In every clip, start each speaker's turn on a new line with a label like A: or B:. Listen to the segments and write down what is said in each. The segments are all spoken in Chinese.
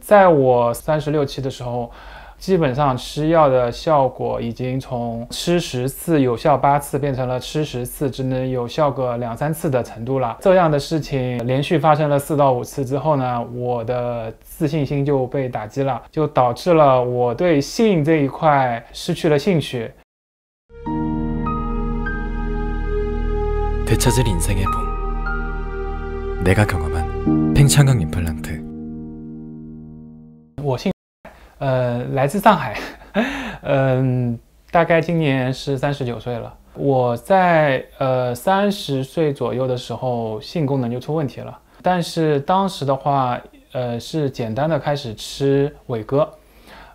A: 在我三十六期的时候，基本上吃药的效果已经从吃十次有效八次，变成了吃十次只能有效个两三次的程度了。这样的事情连续发生了四到五次之后呢，我的自信心就被打击了，就导致了我对性这一块失去了兴趣。되찾을인생의봄내가경험한팽창강임플란트 我姓，呃，来自上海，嗯，大概今年是三十九岁了。我在呃三十岁左右的时候，性功能就出问题了。但是当时的话，呃，是简单的开始吃伟哥，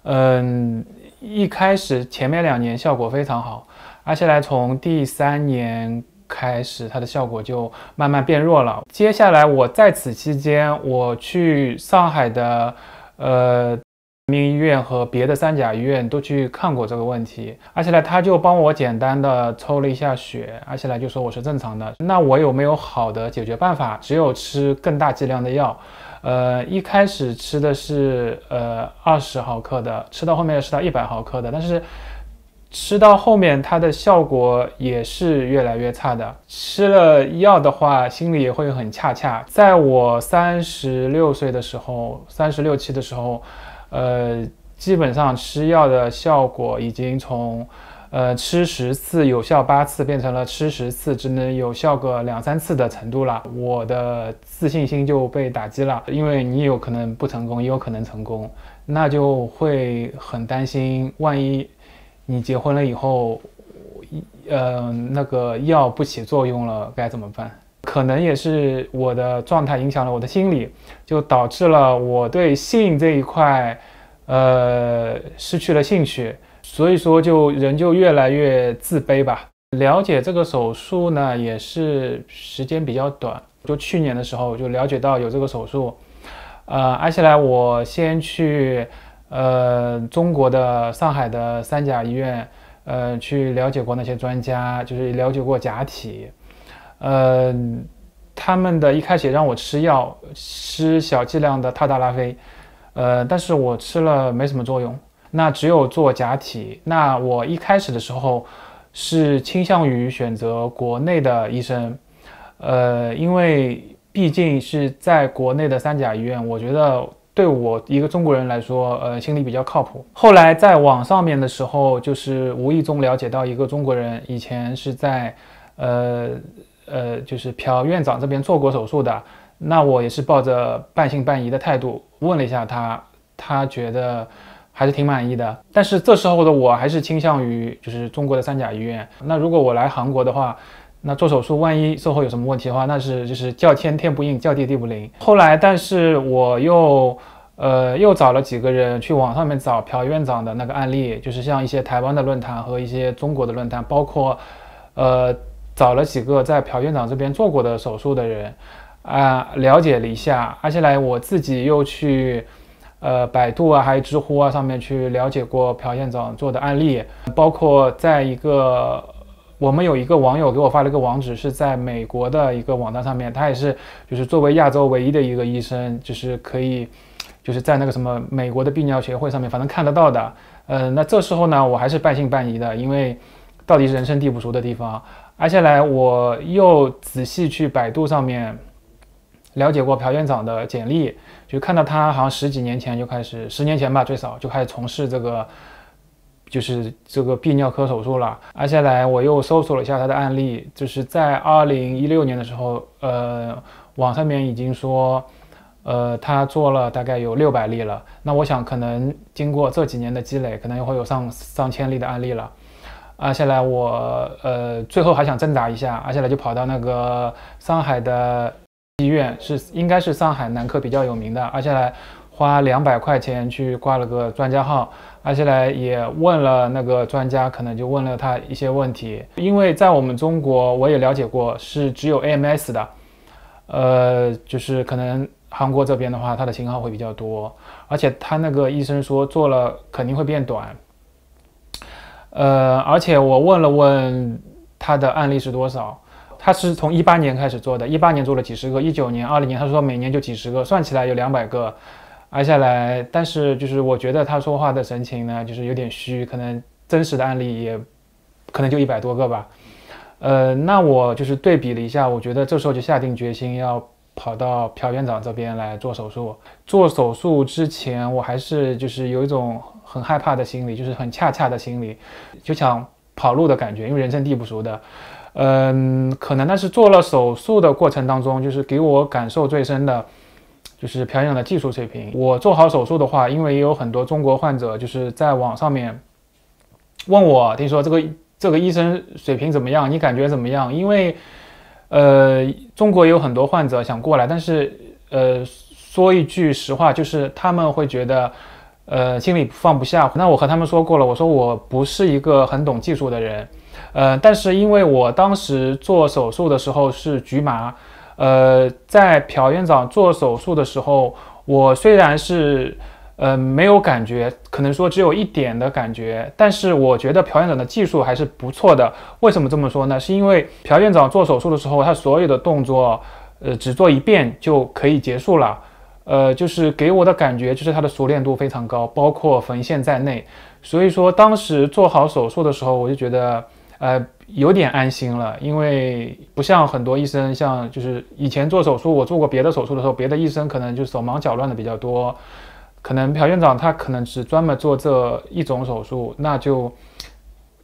A: 嗯，一开始前面两年效果非常好，而且来从第三年开始，它的效果就慢慢变弱了。接下来我在此期间，我去上海的。呃，人民医院和别的三甲医院都去看过这个问题，而且呢，他就帮我简单的抽了一下血，而且呢，就说我是正常的。那我有没有好的解决办法？只有吃更大剂量的药。呃，一开始吃的是呃二十毫克的，吃到后面是到一百毫克的，但是吃到后面它的效果也是越来越差的。吃了药的话，心里也会很恰恰。在我三十六岁的时候，三十六期的时候，呃，基本上吃药的效果已经从，呃，吃十次有效八次，变成了吃十次只能有效个两三次的程度了。我的自信心就被打击了，因为你有可能不成功，也有可能成功，那就会很担心，万一。你结婚了以后，呃，那个药不起作用了，该怎么办？可能也是我的状态影响了我的心理，就导致了我对性这一块，呃，失去了兴趣。所以说，就人就越来越自卑吧。了解这个手术呢，也是时间比较短，就去年的时候就了解到有这个手术，呃，而且呢，我先去。呃，中国的上海的三甲医院，呃，去了解过那些专家，就是了解过假体，呃，他们的一开始也让我吃药，吃小剂量的他达拉非，呃，但是我吃了没什么作用，那只有做假体。那我一开始的时候是倾向于选择国内的医生，呃，因为毕竟是在国内的三甲医院，我觉得。对我一个中国人来说，呃，心里比较靠谱。后来在网上面的时候，就是无意中了解到一个中国人，以前是在，呃呃，就是朴院长这边做过手术的。那我也是抱着半信半疑的态度问了一下他，他觉得还是挺满意的。但是这时候的我还是倾向于就是中国的三甲医院。那如果我来韩国的话，那做手术，万一术后有什么问题的话，那是就是叫天天不应，叫地地不灵。后来，但是我又，呃，又找了几个人去网上面找朴院长的那个案例，就是像一些台湾的论坛和一些中国的论坛，包括，呃，找了几个在朴院长这边做过的手术的人，啊，了解了一下，而且来我自己又去，呃，百度啊，还有知乎啊上面去了解过朴院长做的案例，包括在一个。我们有一个网友给我发了一个网址，是在美国的一个网站上面，他也是就是作为亚洲唯一的一个医生，就是可以就是在那个什么美国的泌尿协会上面，反正看得到的。嗯，那这时候呢，我还是半信半疑的，因为到底是人生地不熟的地方，而且来我又仔细去百度上面了解过朴院长的简历，就看到他好像十几年前就开始，十年前吧最少就开始从事这个。就是这个泌尿科手术了，而且来我又搜索了一下他的案例，就是在二零一六年的时候，呃，网上面已经说，呃，他做了大概有六百例了。那我想可能经过这几年的积累，可能又会有上上千例的案例了。而且来我呃最后还想挣扎一下，而且来就跑到那个上海的医院，是应该是上海男科比较有名的，而且来花两百块钱去挂了个专家号。而且来也问了那个专家，可能就问了他一些问题，因为在我们中国我也了解过，是只有 AMS 的，呃，就是可能韩国这边的话，它的型号会比较多，而且他那个医生说做了肯定会变短，呃，而且我问了问他的案例是多少，他是从一八年开始做的，一八年做了几十个，一九年、二零年他说每年就几十个，算起来有两百个。挨下来，但是就是我觉得他说话的神情呢，就是有点虚，可能真实的案例也可能就一百多个吧。呃，那我就是对比了一下，我觉得这时候就下定决心要跑到朴院长这边来做手术。做手术之前，我还是就是有一种很害怕的心理，就是很恰恰的心理，就想跑路的感觉，因为人生地不熟的。嗯，可能但是做了手术的过程当中，就是给我感受最深的。就是培养的技术水平。我做好手术的话，因为也有很多中国患者就是在网上面问我，听说这个这个医生水平怎么样？你感觉怎么样？因为呃，中国有很多患者想过来，但是呃，说一句实话，就是他们会觉得呃心里放不下。那我和他们说过了，我说我不是一个很懂技术的人，呃，但是因为我当时做手术的时候是局麻。呃，在朴院长做手术的时候，我虽然是呃没有感觉，可能说只有一点的感觉，但是我觉得朴院长的技术还是不错的。为什么这么说呢？是因为朴院长做手术的时候，他所有的动作，呃，只做一遍就可以结束了。呃，就是给我的感觉就是他的熟练度非常高，包括缝线在内。所以说当时做好手术的时候，我就觉得。呃，有点安心了，因为不像很多医生，像就是以前做手术，我做过别的手术的时候，别的医生可能就手忙脚乱的比较多，可能朴院长他可能只专门做这一种手术，那就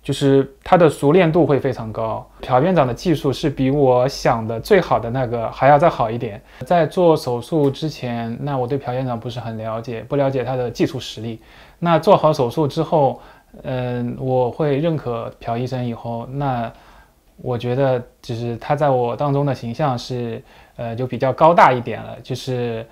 A: 就是他的熟练度会非常高。朴院长的技术是比我想的最好的那个还要再好一点。在做手术之前，那我对朴院长不是很了解，不了解他的技术实力。那做好手术之后。嗯，我会认可朴医生以后，那我觉得就是他在我当中的形象是，呃，就比较高大一点了，就是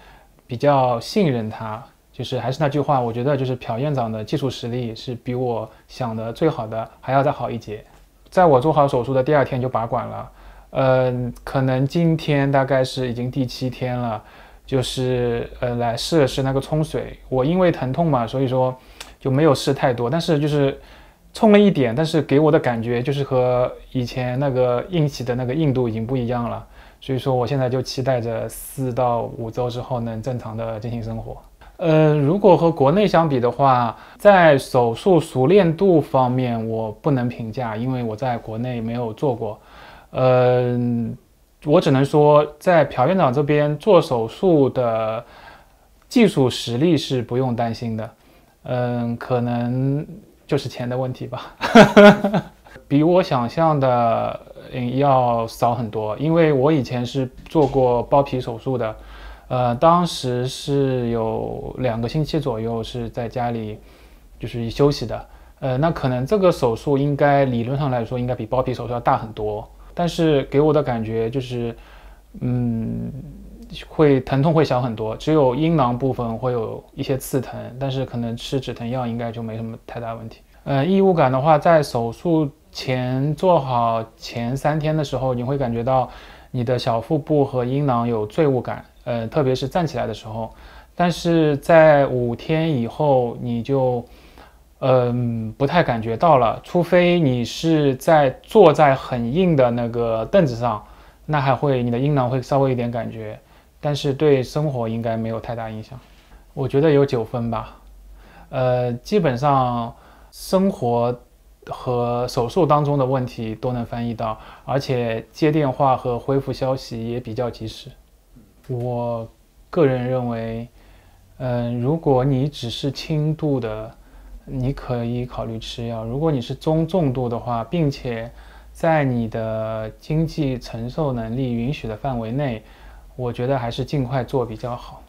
A: 比较信任他，就是还是那句话，我觉得就是朴院长的技术实力是比我想的最好的还要再好一截。在我做好手术的第二天就拔管了，嗯，可能今天大概是已经第七天了，就是呃来试了试那个冲水，我因为疼痛嘛，所以说。就没有试太多，但是就是冲了一点，但是给我的感觉就是和以前那个硬起的那个硬度已经不一样了，所以说我现在就期待着四到五周之后能正常的进行生活。呃，如果和国内相比的话，在手术熟练度方面我不能评价，因为我在国内没有做过。呃，我只能说在朴院长这边做手术的技术实力是不用担心的。嗯，可能就是钱的问题吧，比我想象的嗯要少很多。因为我以前是做过包皮手术的，呃，当时是有两个星期左右是在家里就是休息的，呃，那可能这个手术应该理论上来说应该比包皮手术要大很多，但是给我的感觉就是，嗯。会疼痛会小很多，只有阴囊部分会有一些刺疼，但是可能吃止疼药应该就没什么太大问题。呃，异物感的话，在手术前做好前三天的时候，你会感觉到你的小腹部和阴囊有坠物感，呃，特别是站起来的时候。但是在五天以后，你就嗯不太感觉到了，除非你是在坐在很硬的那个凳子上，那还会你的阴囊会稍微有点感觉。但是对生活应该没有太大影响，我觉得有九分吧。呃，基本上生活和手术当中的问题都能翻译到，而且接电话和恢复消息也比较及时。我个人认为，嗯，如果你只是轻度的，你可以考虑吃药；如果你是中重度的话，并且在你的经济承受能力允许的范围内。我觉得还是尽快做比较好，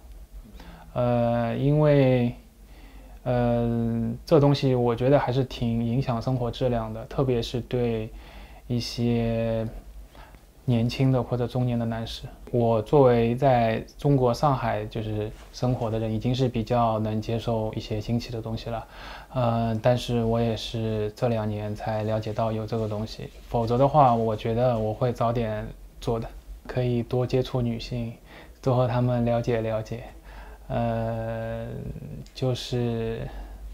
A: 呃，因为，呃，这东西我觉得还是挺影响生活质量的，特别是对一些年轻的或者中年的男士。我作为在中国上海就是生活的人，已经是比较能接受一些新奇的东西了，呃，但是我也是这两年才了解到有这个东西，否则的话，我觉得我会早点做的。可以多接触女性，多和她们了解了解。呃，就是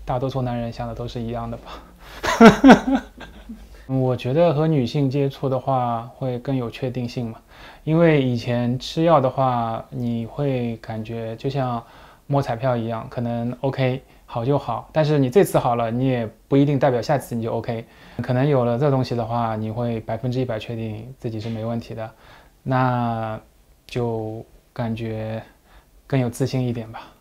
A: 大多数男人想的都是一样的吧。我觉得和女性接触的话会更有确定性嘛，因为以前吃药的话，你会感觉就像摸彩票一样，可能 OK 好就好，但是你这次好了，你也不一定代表下次你就 OK。可能有了这东西的话，你会百分之一百确定自己是没问题的。那就感觉更有自信一点吧。